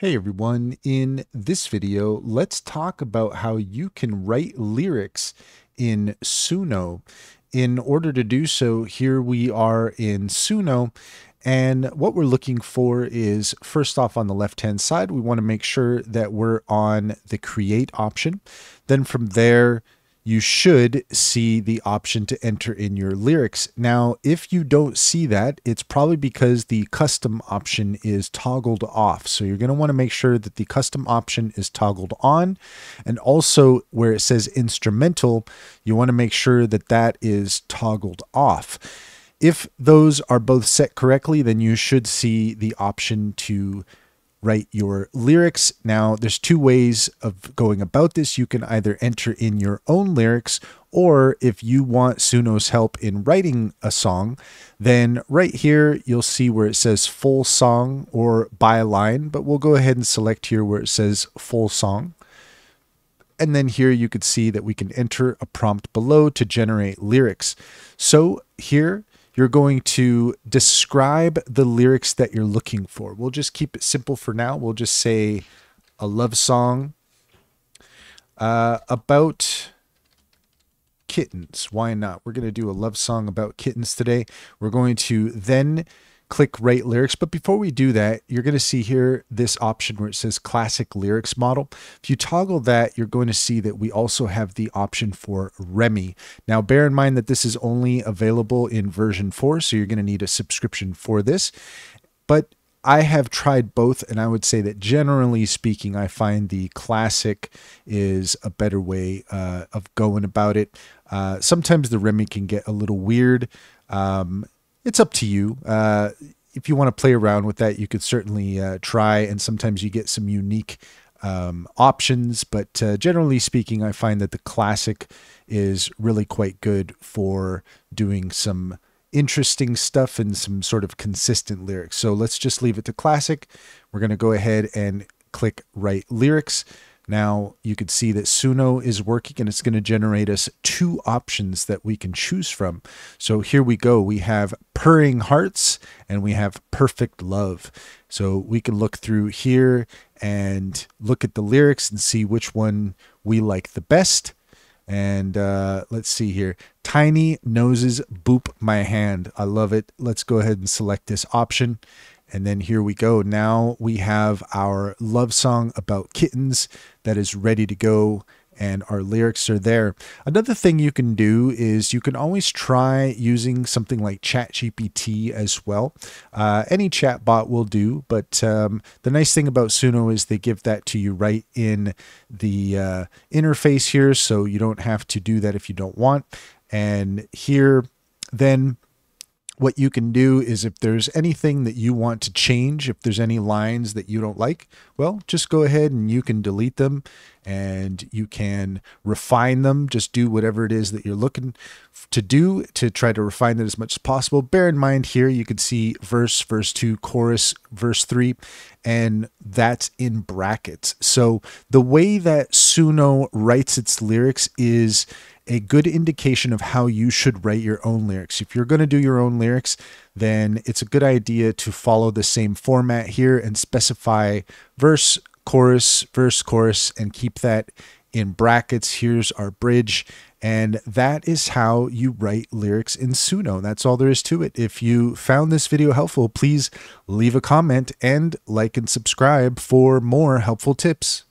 Hey everyone, in this video, let's talk about how you can write lyrics in Suno. In order to do so, here we are in Suno, and what we're looking for is first off on the left hand side, we want to make sure that we're on the create option. Then from there, you should see the option to enter in your lyrics. Now, if you don't see that, it's probably because the custom option is toggled off. So you're going to want to make sure that the custom option is toggled on. And also where it says instrumental, you want to make sure that that is toggled off. If those are both set correctly, then you should see the option to write your lyrics. Now, there's two ways of going about this. You can either enter in your own lyrics, or if you want Suno's help in writing a song, then right here you'll see where it says full song or by line, but we'll go ahead and select here where it says full song. And then here you could see that we can enter a prompt below to generate lyrics. So here you're going to describe the lyrics that you're looking for. We'll just keep it simple for now. We'll just say a love song uh, about kittens. Why not? We're going to do a love song about kittens today. We're going to then click write lyrics. But before we do that, you're going to see here this option where it says classic lyrics model. If you toggle that, you're going to see that we also have the option for ReMi. Now, bear in mind that this is only available in version 4, so you're going to need a subscription for this. But I have tried both, and I would say that generally speaking, I find the classic is a better way uh, of going about it. Uh, sometimes the ReMi can get a little weird. Um, it's up to you. Uh, if you want to play around with that, you could certainly uh, try, and sometimes you get some unique um, options. But uh, generally speaking, I find that the classic is really quite good for doing some interesting stuff and some sort of consistent lyrics. So let's just leave it to classic. We're going to go ahead and click write lyrics. Now you can see that Suno is working and it's going to generate us two options that we can choose from. So here we go. We have purring hearts and we have perfect love. So we can look through here and look at the lyrics and see which one we like the best. And uh, let's see here. Tiny noses boop my hand. I love it. Let's go ahead and select this option. And then here we go. Now we have our love song about kittens that is ready to go and our lyrics are there. Another thing you can do is you can always try using something like ChatGPT as well. Uh, any chatbot will do, but um, the nice thing about Suno is they give that to you right in the uh, interface here, so you don't have to do that if you don't want. And here, then what you can do is if there's anything that you want to change, if there's any lines that you don't like, well, just go ahead and you can delete them and you can refine them. Just do whatever it is that you're looking to do to try to refine it as much as possible. Bear in mind here, you can see verse, verse two, chorus, verse three, and that's in brackets. So the way that Suno writes its lyrics is a good indication of how you should write your own lyrics. If you're going to do your own lyrics, then it's a good idea to follow the same format here and specify verse, chorus, verse, chorus, and keep that in brackets. Here's our bridge. And that is how you write lyrics in Suno. That's all there is to it. If you found this video helpful, please leave a comment and like and subscribe for more helpful tips.